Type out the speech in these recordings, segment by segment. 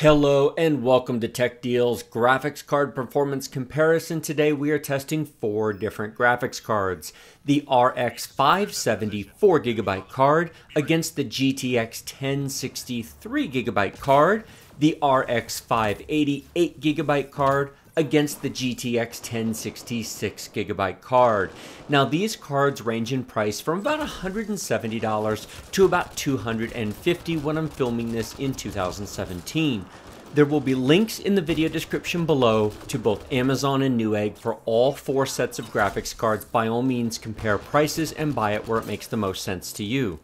Hello and welcome to Tech Deals Graphics Card Performance Comparison. Today we are testing four different graphics cards. The RX 570 4GB card against the GTX 1060 3GB card, the RX 580 8GB card against the GTX 1060 6 gigabyte card. Now these cards range in price from about $170 to about $250 when I'm filming this in 2017. There will be links in the video description below to both Amazon and Newegg for all four sets of graphics cards. By all means, compare prices and buy it where it makes the most sense to you.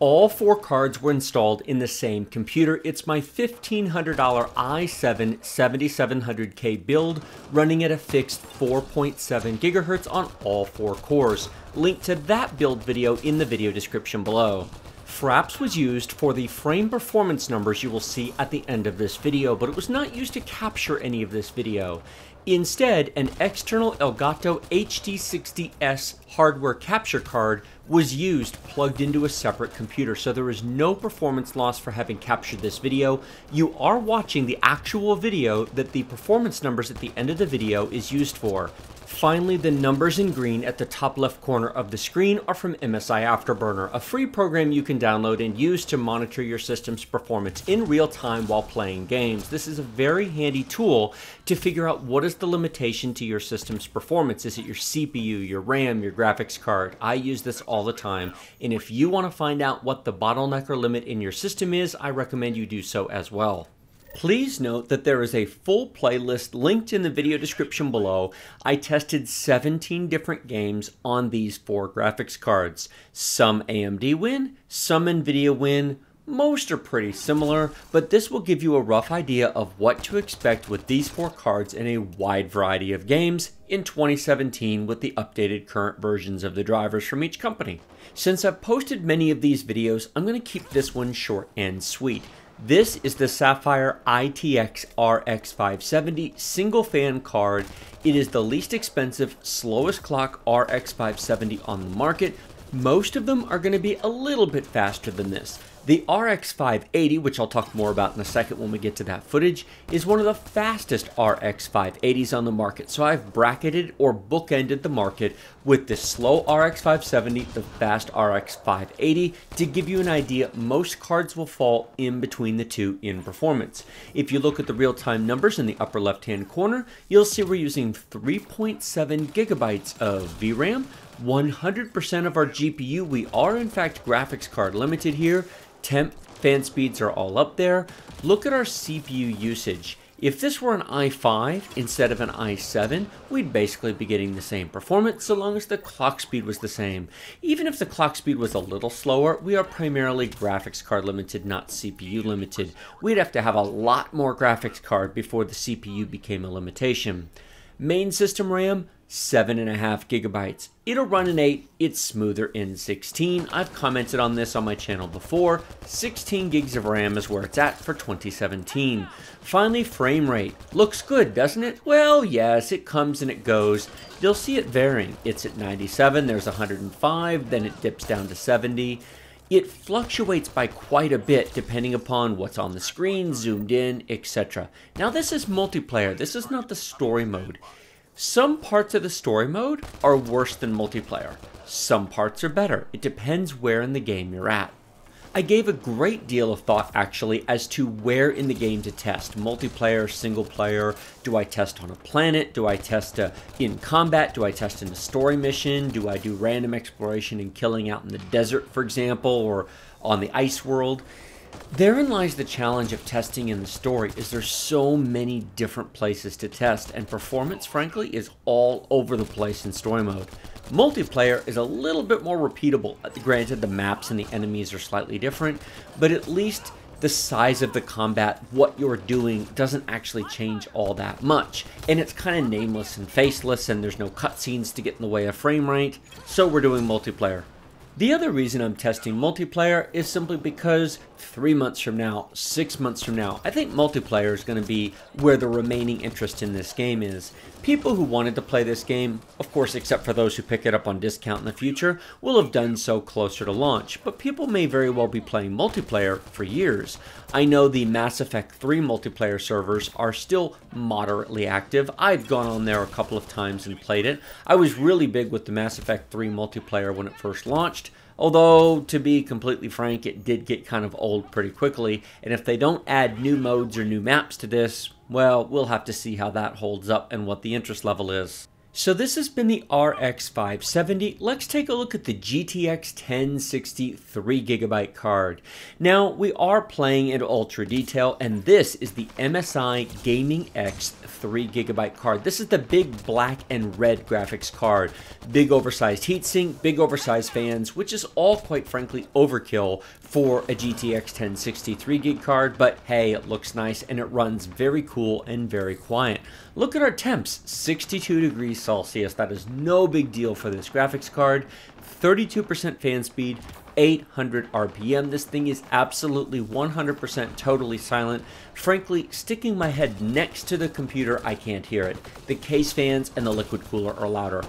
All four cards were installed in the same computer. It's my $1,500 i7 7700K build running at a fixed 4.7 gigahertz on all four cores. Link to that build video in the video description below. Fraps was used for the frame performance numbers you will see at the end of this video, but it was not used to capture any of this video. Instead, an external Elgato HD60S hardware capture card was used plugged into a separate computer, so there is no performance loss for having captured this video. You are watching the actual video that the performance numbers at the end of the video is used for. Finally, the numbers in green at the top left corner of the screen are from MSI Afterburner, a free program you can download and use to monitor your system's performance in real time while playing games. This is a very handy tool to figure out what is the limitation to your system's performance. Is it your CPU, your RAM, your graphics card? I use this all the time, and if you want to find out what the bottleneck or limit in your system is, I recommend you do so as well. Please note that there is a full playlist linked in the video description below. I tested 17 different games on these four graphics cards. Some AMD win, some NVIDIA win, most are pretty similar, but this will give you a rough idea of what to expect with these four cards in a wide variety of games in 2017 with the updated current versions of the drivers from each company. Since I've posted many of these videos, I'm going to keep this one short and sweet. This is the Sapphire ITX RX 570 single fan card. It is the least expensive, slowest clock RX 570 on the market. Most of them are going to be a little bit faster than this. The RX 580, which I'll talk more about in a second when we get to that footage, is one of the fastest RX 580s on the market. So I've bracketed or bookended the market with the slow RX 570, the fast RX 580 to give you an idea. Most cards will fall in between the two in performance. If you look at the real-time numbers in the upper left-hand corner, you'll see we're using 3.7 gigabytes of VRAM, 100% of our GPU. We are in fact graphics card limited here. Temp, fan speeds are all up there. Look at our CPU usage. If this were an i5 instead of an i7, we'd basically be getting the same performance so long as the clock speed was the same. Even if the clock speed was a little slower, we are primarily graphics card limited, not CPU limited. We'd have to have a lot more graphics card before the CPU became a limitation. Main system RAM, 7.5 gigabytes. It'll run in 8, it's smoother in 16. I've commented on this on my channel before. 16 gigs of RAM is where it's at for 2017. Finally, frame rate. Looks good, doesn't it? Well, yes, it comes and it goes. You'll see it varying. It's at 97, there's 105, then it dips down to 70. It fluctuates by quite a bit depending upon what's on the screen, zoomed in, etc. Now this is multiplayer, this is not the story mode. Some parts of the story mode are worse than multiplayer. Some parts are better. It depends where in the game you're at. I gave a great deal of thought actually as to where in the game to test. Multiplayer, single player, do I test on a planet? Do I test uh, in combat? Do I test in a story mission? Do I do random exploration and killing out in the desert, for example, or on the ice world? Therein lies the challenge of testing in the story is there's so many different places to test and performance frankly is all over the place in story mode. Multiplayer is a little bit more repeatable. Uh, granted, the maps and the enemies are slightly different, but at least the size of the combat, what you're doing, doesn't actually change all that much. And it's kind of nameless and faceless, and there's no cutscenes to get in the way of frame rate, so we're doing multiplayer. The other reason I'm testing multiplayer is simply because three months from now, six months from now, I think multiplayer is going to be where the remaining interest in this game is. People who wanted to play this game, of course, except for those who pick it up on discount in the future, will have done so closer to launch, but people may very well be playing multiplayer for years. I know the Mass Effect 3 multiplayer servers are still moderately active. I've gone on there a couple of times and played it. I was really big with the Mass Effect 3 multiplayer when it first launched. Although, to be completely frank, it did get kind of old pretty quickly, and if they don't add new modes or new maps to this, well, we'll have to see how that holds up and what the interest level is. So this has been the RX 570. Let's take a look at the GTX 1060 3GB card. Now, we are playing in ultra detail, and this is the MSI Gaming X 3GB card. This is the big black and red graphics card. Big oversized heatsink, big oversized fans, which is all quite frankly overkill for a GTX 1060 3GB card, but hey, it looks nice and it runs very cool and very quiet. Look at our temps, 62 degrees Celsius. That is no big deal for this graphics card. 32% fan speed, 800 RPM. This thing is absolutely 100% totally silent. Frankly, sticking my head next to the computer, I can't hear it. The case fans and the liquid cooler are louder.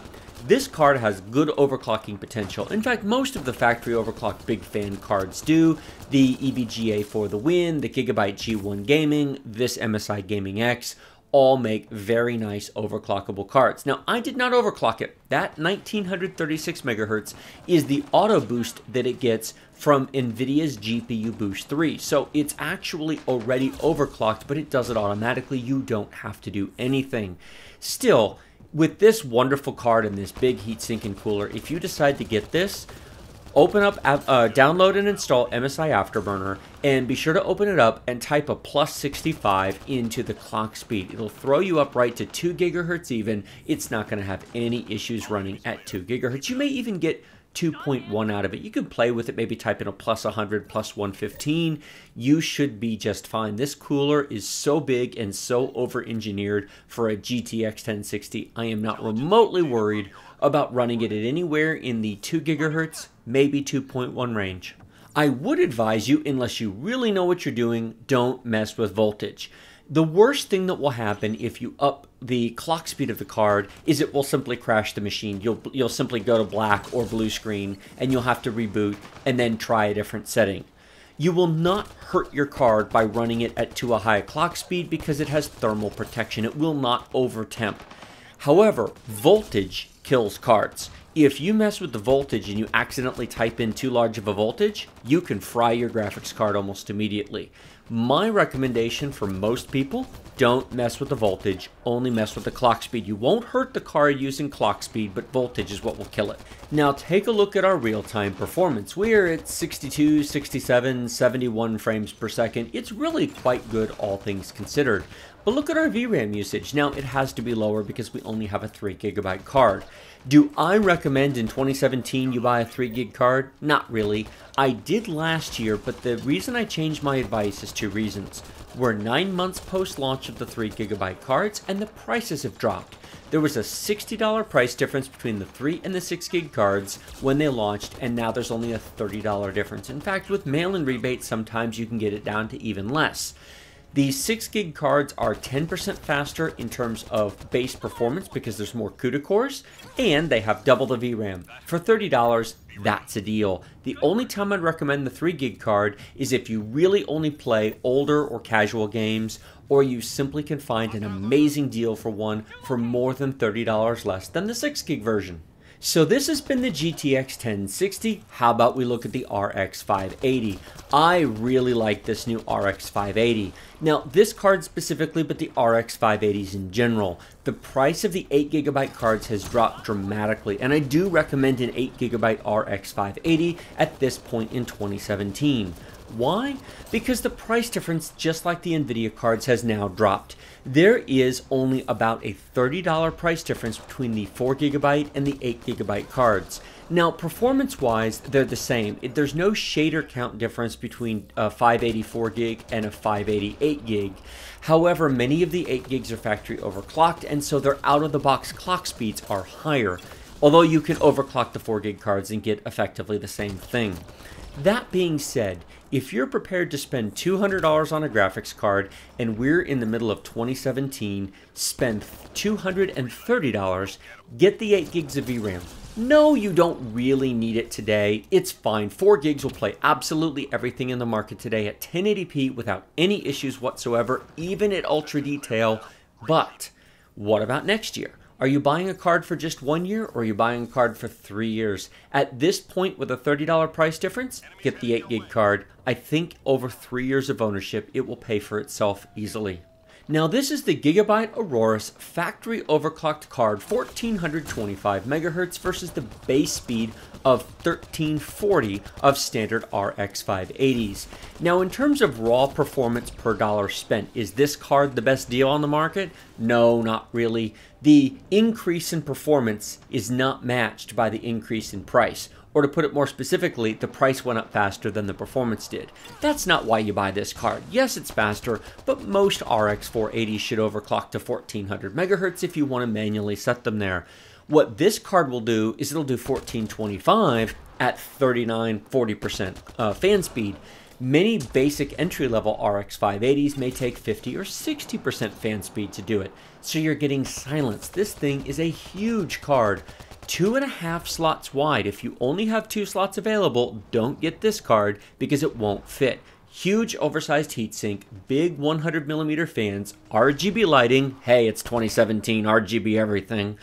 This card has good overclocking potential. In fact, most of the factory overclocked big fan cards do. The EVGA for the win, the Gigabyte G1 Gaming, this MSI Gaming X, all make very nice overclockable cards. Now, I did not overclock it. That 1936 megahertz is the auto boost that it gets from NVIDIA's GPU Boost 3. So it's actually already overclocked, but it does it automatically. You don't have to do anything. Still, with this wonderful card and this big heatsink and cooler, if you decide to get this, open up, uh, download and install MSI Afterburner, and be sure to open it up and type a plus 65 into the clock speed. It'll throw you up right to 2 gigahertz even. It's not going to have any issues running at 2 gigahertz. You may even get 2.1 out of it. You can play with it, maybe type in a plus 100, plus 115. You should be just fine. This cooler is so big and so over engineered for a GTX 1060. I am not remotely worried about running it at anywhere in the 2 gigahertz, maybe 2.1 range. I would advise you, unless you really know what you're doing, don't mess with voltage. The worst thing that will happen if you up the clock speed of the card is it will simply crash the machine. You'll you'll simply go to black or blue screen and you'll have to reboot and then try a different setting. You will not hurt your card by running it at too a high clock speed because it has thermal protection. It will not overtemp. However, voltage kills cards. If you mess with the voltage and you accidentally type in too large of a voltage, you can fry your graphics card almost immediately. My recommendation for most people, don't mess with the voltage, only mess with the clock speed. You won't hurt the card using clock speed, but voltage is what will kill it. Now take a look at our real-time performance. We're at 62, 67, 71 frames per second. It's really quite good all things considered. But look at our VRAM usage. Now it has to be lower because we only have a 3 gigabyte card. Do I recommend in 2017 you buy a 3 gig card? Not really. I did last year, but the reason I changed my advice is two reasons. We're 9 months post launch of the 3 gigabyte cards and the prices have dropped. There was a $60 price difference between the 3 and the 6 gig cards when they launched, and now there's only a $30 difference. In fact, with mail in rebates, sometimes you can get it down to even less. These 6 gig cards are 10% faster in terms of base performance because there's more CUDA cores, and they have double the VRAM. For $30, that's a deal. The only time I'd recommend the 3 gig card is if you really only play older or casual games, or you simply can find an amazing deal for one for more than $30 less than the 6 gig version. So this has been the GTX 1060. How about we look at the RX 580? I really like this new RX 580. Now, this card specifically, but the RX 580s in general. The price of the 8GB cards has dropped dramatically, and I do recommend an 8GB RX 580 at this point in 2017. Why? Because the price difference, just like the NVIDIA cards, has now dropped. There is only about a $30 price difference between the 4GB and the 8GB cards. Now, performance-wise, they're the same. There's no shader count difference between a 580 4 gig and a 580 8 gig. However, many of the 8 gigs are factory overclocked, and so their out-of-the-box clock speeds are higher. Although you can overclock the 4 gig cards and get effectively the same thing. That being said, if you're prepared to spend $200 on a graphics card and we're in the middle of 2017, spend $230, get the 8 gigs of VRAM. No, you don't really need it today. It's fine. 4 gigs will play absolutely everything in the market today at 1080p without any issues whatsoever, even at ultra detail. But what about next year? Are you buying a card for just one year or are you buying a card for three years? At this point, with a $30 price difference, get the 8 gig card. I think over three years of ownership, it will pay for itself easily. Now this is the Gigabyte Aorus factory overclocked card 1425 megahertz versus the base speed of 1340 of standard RX 580s. Now in terms of raw performance per dollar spent, is this card the best deal on the market? No, not really. The increase in performance is not matched by the increase in price. Or to put it more specifically, the price went up faster than the performance did. That's not why you buy this card. Yes, it's faster, but most RX 480s should overclock to 1400 megahertz if you want to manually set them there. What this card will do is it'll do 1425 at 39 40% uh, fan speed. Many basic entry level RX 580s may take 50 or 60% fan speed to do it, so you're getting silence. This thing is a huge card two and a half slots wide. If you only have two slots available, don't get this card because it won't fit. Huge oversized heatsink, big 100 millimeter fans, RGB lighting. Hey, it's 2017, RGB everything.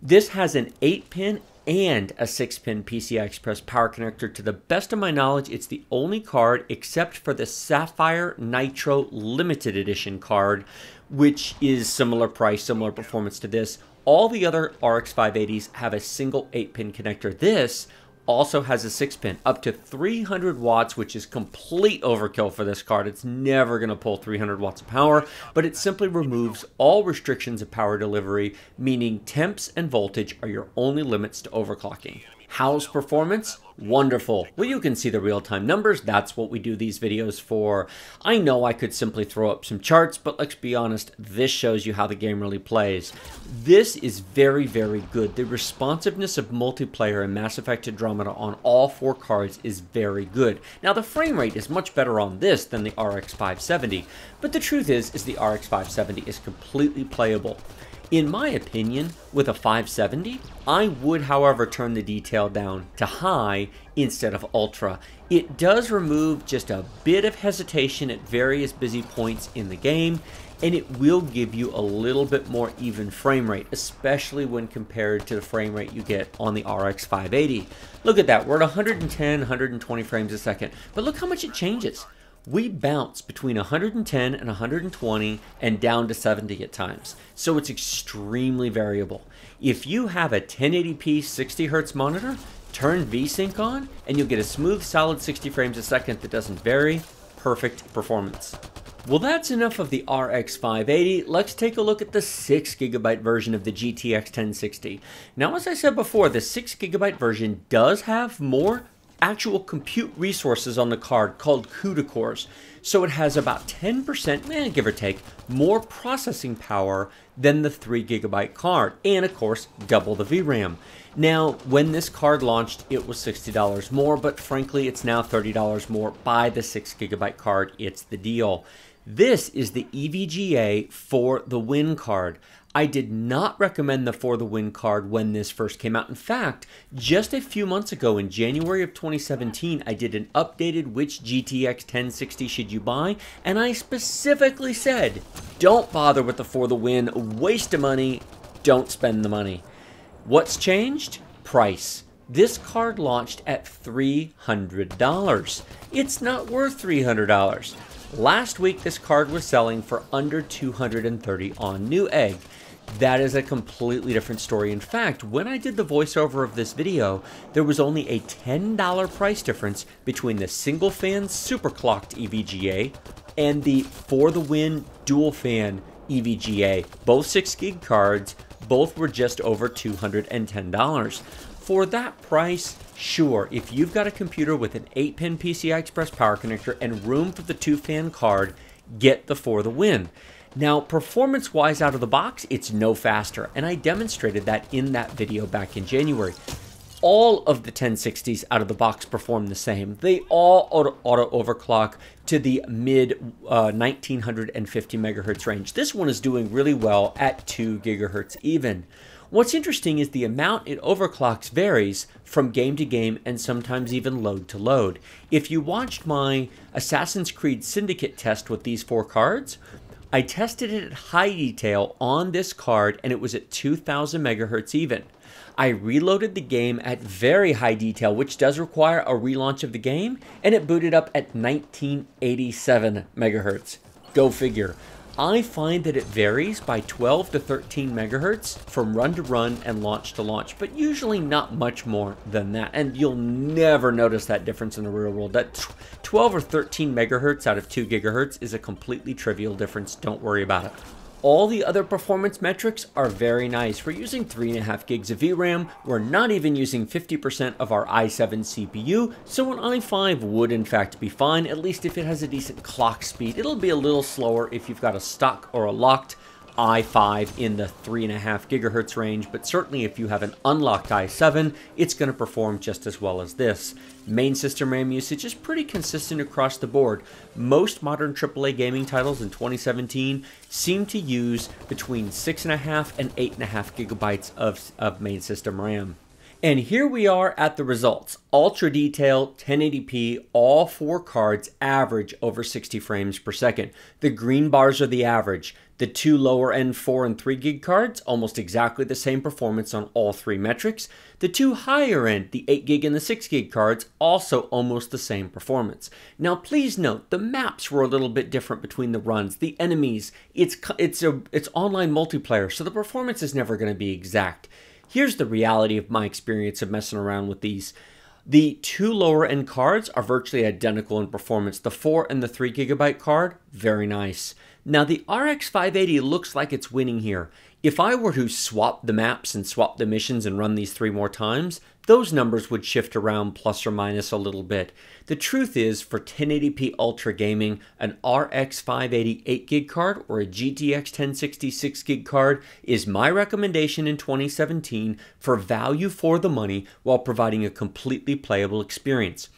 This has an 8 pin and a 6 pin PCI Express power connector. To the best of my knowledge, it's the only card except for the Sapphire Nitro Limited Edition card, which is similar price, similar performance to this. All the other RX 580s have a single 8 pin connector. This also has a 6 pin up to 300 watts, which is complete overkill for this card. It's never going to pull 300 watts of power, but it simply removes all restrictions of power delivery, meaning temps and voltage are your only limits to overclocking. How's performance? Wonderful. Well, you can see the real-time numbers. That's what we do these videos for. I know I could simply throw up some charts, but let's be honest, this shows you how the game really plays. This is very, very good. The responsiveness of multiplayer in Mass Effect Andromeda on all four cards is very good. Now, the frame rate is much better on this than the RX 570, but the truth is, is the RX 570 is completely playable. In my opinion, with a 570, I would however turn the detail down to high instead of ultra. It does remove just a bit of hesitation at various busy points in the game, and it will give you a little bit more even frame rate, especially when compared to the frame rate you get on the RX 580. Look at that, we're at 110, 120 frames a second, but look how much it changes we bounce between 110 and 120 and down to 70 at times. So it's extremely variable. If you have a 1080p 60 Hz monitor, turn VSync on and you'll get a smooth solid 60 frames a second that doesn't vary. Perfect performance. Well, that's enough of the RX 580. Let's take a look at the 6GB version of the GTX 1060. Now, as I said before, the 6GB version does have more actual compute resources on the card called CUDA cores. So it has about 10%, eh, give or take, more processing power than the 3 gigabyte card, and of course, double the VRAM. Now, when this card launched, it was $60 more, but frankly, it's now $30 more. Buy the 6 gigabyte card, it's the deal. This is the EVGA for the Win card. I did not recommend the For the Win card when this first came out. In fact, just a few months ago in January of 2017, I did an updated which GTX 1060 should you buy, and I specifically said, don't bother with the For the Win, waste of money, don't spend the money. What's changed? Price. This card launched at $300. It's not worth $300. Last week, this card was selling for under 230 on Newegg. That is a completely different story. In fact, when I did the voiceover of this video, there was only a $10 price difference between the single fan superclocked EVGA and the For the Win dual fan EVGA. Both 6 gig cards, both were just over $210. For that price, sure, if you've got a computer with an 8 pin PCI Express power connector and room for the 2 fan card, get the For the Win. Now, performance-wise out of the box, it's no faster, and I demonstrated that in that video back in January. all of the 1060s out of the box perform the same. They all auto, auto overclock to the mid uh, 1950 megahertz range. This one is doing really well at 2 gigahertz even. What's interesting is the amount it overclocks varies from game to game and sometimes even load to load. If you watched my Assassin's Creed Syndicate test with these four cards, I tested it at high detail on this card and it was at 2000 megahertz even. I reloaded the game at very high detail, which does require a relaunch of the game, and it booted up at 1987 megahertz. Go figure. I find that it varies by 12 to 13 megahertz from run to run and launch to launch, but usually not much more than that. And you'll never notice that difference in the real world. That 12 or 13 megahertz out of 2 gigahertz is a completely trivial difference. Don't worry about it. All the other performance metrics are very nice. We're using 3.5 gigs of VRAM, we're not even using 50% of our i7 CPU, so an i5 would in fact be fine, at least if it has a decent clock speed. It'll be a little slower if you've got a stock or a locked i5 in the 3.5 gigahertz range, but certainly if you have an unlocked i7, it's going to perform just as well as this. Main system RAM usage is pretty consistent across the board. Most modern AAA gaming titles in 2017 seem to use between 6.5 and 8.5 gigabytes of, of main system RAM. And here we are at the results. Ultra detail, 1080p, all four cards average over 60 frames per second. The green bars are the average. The two lower end 4 and 3 gig cards, almost exactly the same performance on all three metrics. The two higher end, the 8 gig and the 6 gig cards, also almost the same performance. Now please note, the maps were a little bit different between the runs, the enemies, it's, it's, a, it's online multiplayer, so the performance is never going to be exact. Here's the reality of my experience of messing around with these. The two lower end cards are virtually identical in performance. The 4 and the 3 gigabyte card, very nice. Now the RX 580 looks like it's winning here. If I were to swap the maps and swap the missions and run these three more times, those numbers would shift around plus or minus a little bit. The truth is, for 1080p Ultra gaming, an RX 580 8GB card or a GTX 1060 6GB card is my recommendation in 2017 for value for the money while providing a completely playable experience.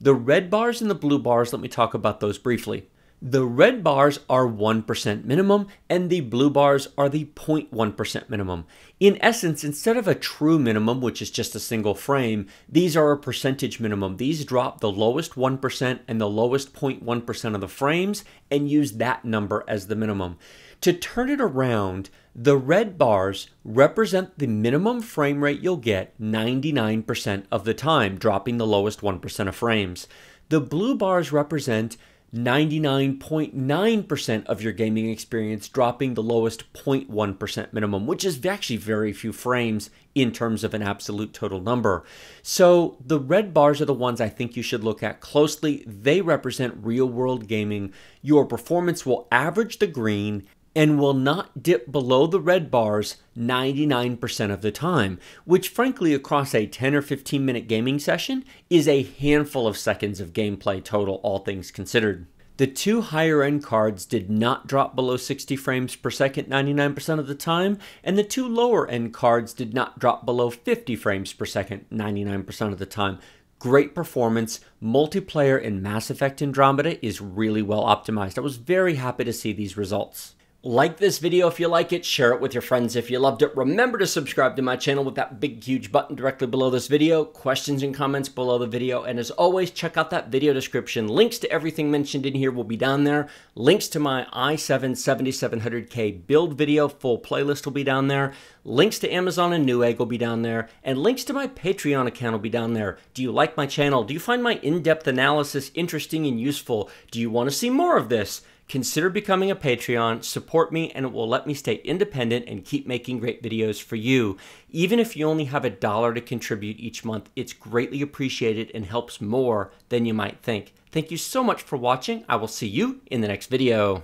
The red bars and the blue bars, let me talk about those briefly. The red bars are 1% minimum and the blue bars are the 0.1% minimum. In essence, instead of a true minimum, which is just a single frame, these are a percentage minimum. These drop the lowest 1% and the lowest 0.1% of the frames and use that number as the minimum. To turn it around, the red bars represent the minimum frame rate you'll get 99% of the time, dropping the lowest 1% of frames. The blue bars represent 99.9% of your gaming experience dropping the lowest 0.1% minimum, which is actually very few frames in terms of an absolute total number. So the red bars are the ones I think you should look at closely. They represent real world gaming. Your performance will average the green and will not dip below the red bars 99% of the time, which frankly across a 10 or 15 minute gaming session is a handful of seconds of gameplay total, all things considered. The two higher end cards did not drop below 60 frames per second 99% of the time, and the two lower end cards did not drop below 50 frames per second 99% of the time. Great performance. Multiplayer in Mass Effect Andromeda is really well optimized. I was very happy to see these results. Like this video if you like it, share it with your friends if you loved it. Remember to subscribe to my channel with that big huge button directly below this video, questions and comments below the video, and as always, check out that video description. Links to everything mentioned in here will be down there. Links to my i7 7700K build video full playlist will be down there. Links to Amazon and Newegg will be down there, and links to my Patreon account will be down there. Do you like my channel? Do you find my in-depth analysis interesting and useful? Do you want to see more of this? Consider becoming a Patreon, support me, and it will let me stay independent and keep making great videos for you. Even if you only have a dollar to contribute each month, it's greatly appreciated and helps more than you might think. Thank you so much for watching. I will see you in the next video.